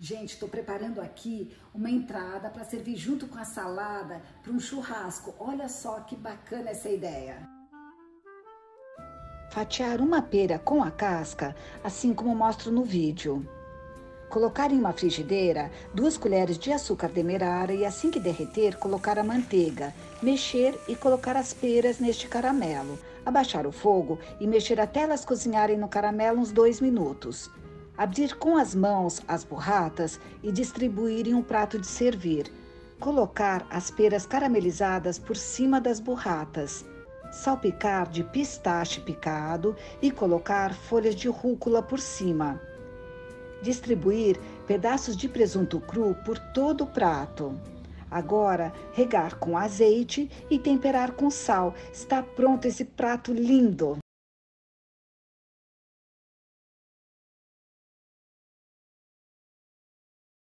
Gente, estou preparando aqui uma entrada para servir junto com a salada para um churrasco. Olha só que bacana essa ideia. Fatiar uma pera com a casca, assim como mostro no vídeo. Colocar em uma frigideira duas colheres de açúcar demerara e assim que derreter, colocar a manteiga, mexer e colocar as peras neste caramelo. Abaixar o fogo e mexer até elas cozinharem no caramelo uns dois minutos. Abrir com as mãos as burratas e distribuir em um prato de servir. Colocar as peras caramelizadas por cima das burratas. Salpicar de pistache picado e colocar folhas de rúcula por cima. Distribuir pedaços de presunto cru por todo o prato. Agora, regar com azeite e temperar com sal. Está pronto esse prato lindo!